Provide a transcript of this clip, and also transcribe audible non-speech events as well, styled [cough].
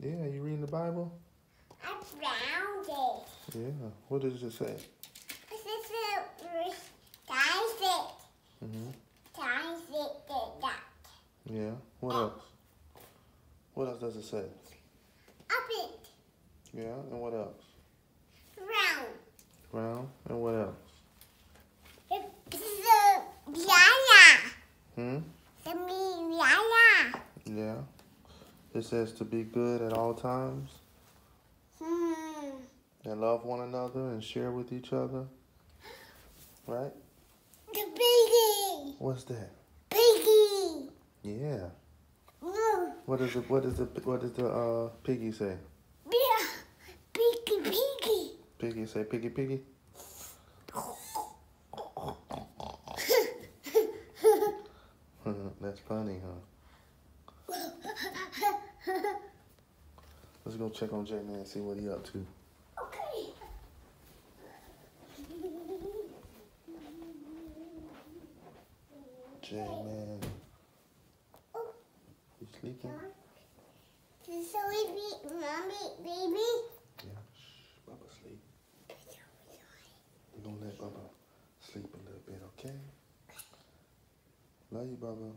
Yeah, you reading the Bible? I found it. Yeah. What does it say? This is a dice it. hmm Dice it did that. Yeah. What else? What else does it say? Up it. Yeah. And what else? Round. Round. And what else? This is a yaya. Hmm. The me yaya. Yeah. It says to be good at all times Hmm. and love one another and share with each other. Right? The piggy. What's that? Piggy. Yeah. What is it? What is the what does the uh piggy say? Yeah. Piggy piggy. Piggy say piggy piggy. [laughs] [laughs] That's funny, huh? Let's go check on J Man and see what he up to. okay. J Man. Oh. You sleeping? We be mommy baby. Yeah. Shh. Bubba sleep. We're gonna let Bubba sleep a little bit, okay? Love you, Bubba.